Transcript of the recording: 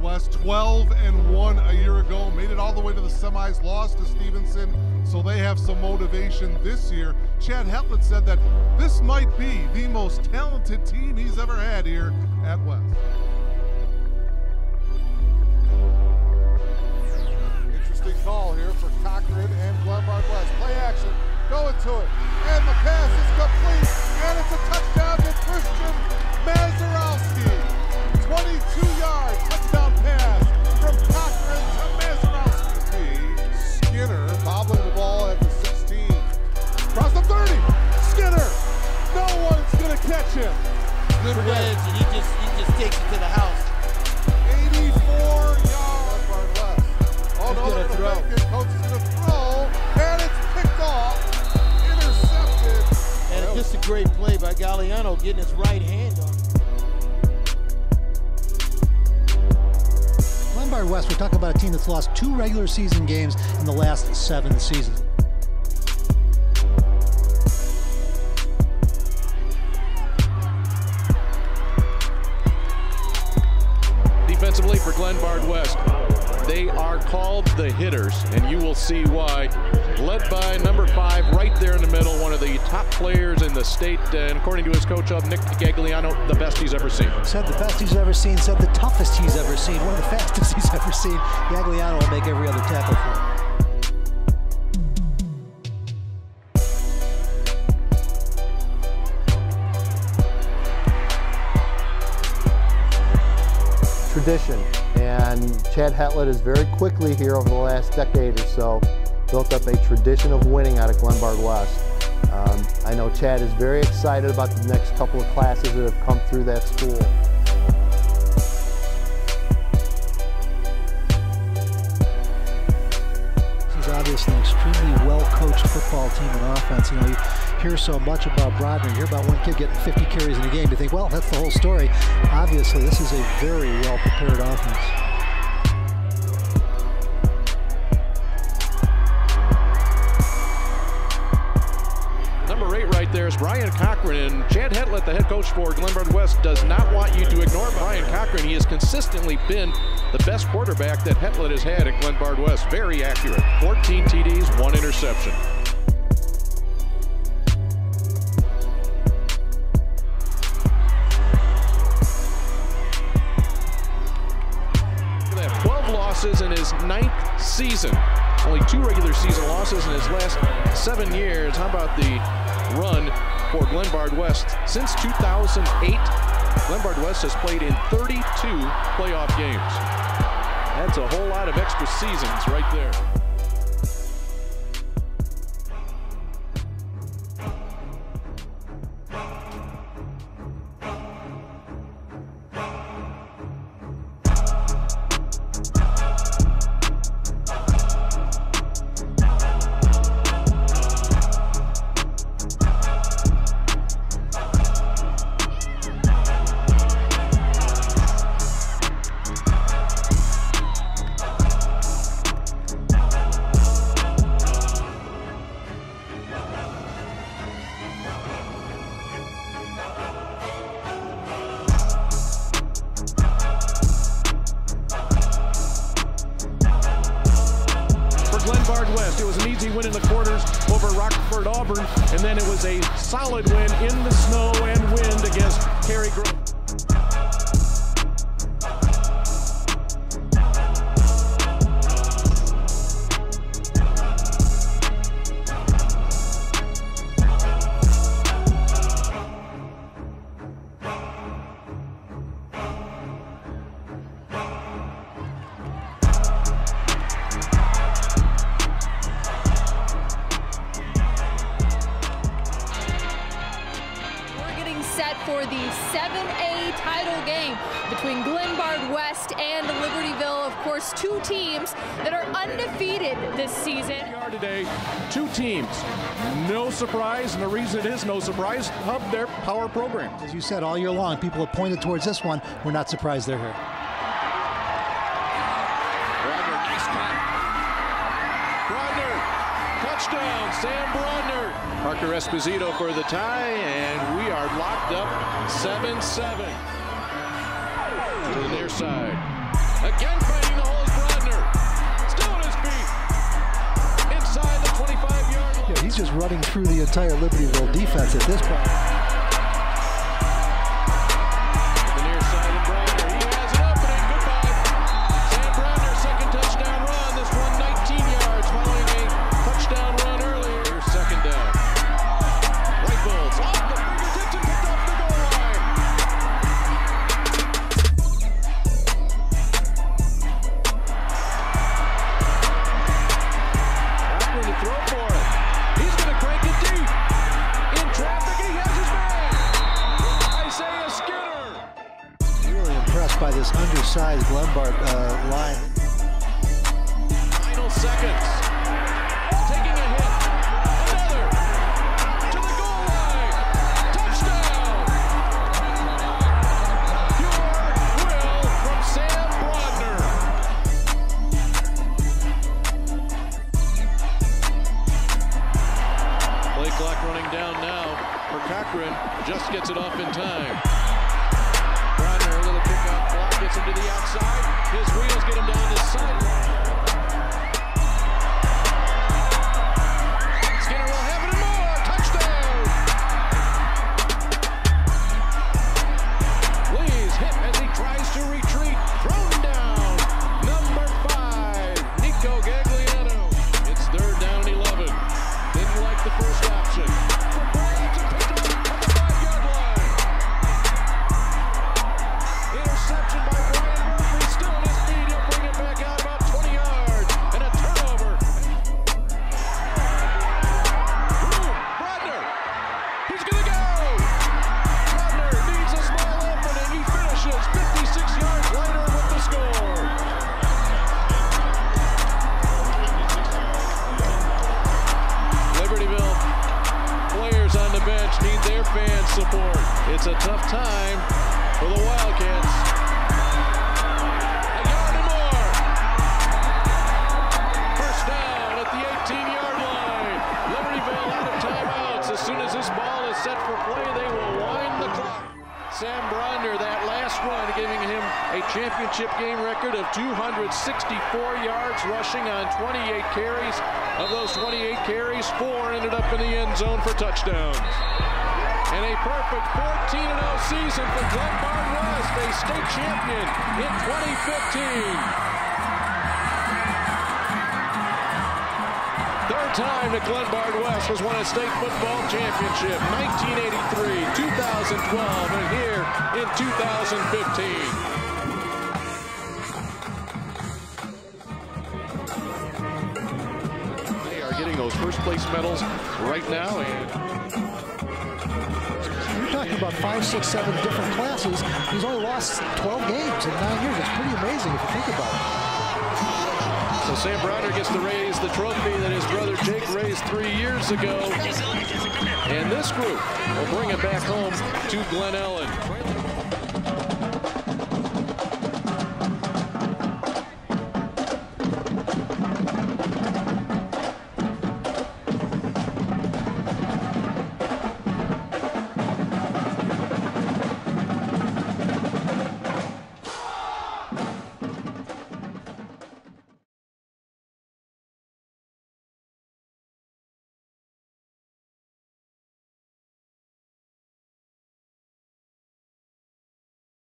Glenbard West, 12 and 1 a year ago, made it all the way to the semis, lost to Stevenson, so they have some motivation this year. Chad Hetlet said that this might be the most talented team he's ever had here at West. No, they're throw. going to make it. Coach is going to throw, and it's picked off. Intercepted. And just a great play by Gagliano getting his right hand on. Glenbard West, we're talking about a team that's lost two regular season games in the last seven seasons. defensively for Glenbard West. They are called the hitters, and you will see why. Led by number five, right there in the middle, one of the top players in the state, uh, and according to his coach of Nick Gagliano, the best he's ever seen. Said the best he's ever seen, said the toughest he's ever seen, one of the fastest he's ever seen. Gagliano will make every other tackle for him. tradition. And Chad Hetlet has very quickly here over the last decade or so built up a tradition of winning out of Glenbard West. Um, I know Chad is very excited about the next couple of classes that have come through that school. This is obviously an extremely well-coached football team and offense. You know, you hear so much about you hear about one kid getting 50 carries in a game, you think, well, that's the whole story. Obviously, this is a very well-prepared offense. Number eight right there is Brian Cochran, and Chad Hetlet, the head coach for Glenbard West, does not want you to ignore Brian Cochran. He has consistently been the best quarterback that Hetlet has had at Glenbard West. Very accurate. 14 TDs, one interception. Losses in his ninth season. Only two regular season losses in his last seven years. How about the run for Glenbard West? Since 2008, Glenbard West has played in 32 playoff games. That's a whole lot of extra seasons right there. Win in the quarters over Rockford Auburn, and then it was a solid win in the snow and wind against Cary Grove. 7A game between Glenbard West and Libertyville. Of course, two teams that are undefeated this season. We are today two teams. No surprise, and the reason it is no surprise, hub their power program. As you said all year long, people have pointed towards this one. We're not surprised they're here. Brodner, nice cut. Brodner, touchdown, Sam Brodner. Parker Esposito for the tie, and we are locked up 7-7 to the near side. Again finding the hole is Brodner. Still on his feet. Inside the 25-yard line. Yeah, he's just running through the entire Libertyville defense at this point. Undersized uh, line. Final seconds. Taking a hit. Another. To the goal line. Touchdown. Pure will from Sam Brodner. Play clock running down now for Cochran. Just gets it off in time. Gets him to the outside. His wheels get him down the sideline. Time for the Wildcats. A yard and more. First down at the 18-yard line. Libertyville out of timeouts. As soon as this ball is set for play, they will wind the clock. Sam Brodner, that last run, giving him a championship game record of 264 yards rushing on 28 carries. Of those 28 carries, four ended up in the end zone for touchdowns. And a perfect 14-0 season for Glenbard West, a state champion in 2015. Third time that Glenbard West has won a state football championship. 1983, 2012, and here in 2015. They are getting those first place medals right now. And about five, six, seven different classes. He's only lost 12 games in nine years. It's pretty amazing if you think about it. so Sam Brodner gets to raise the trophy that his brother Jake raised three years ago. And this group will bring it back home to Glen Ellyn.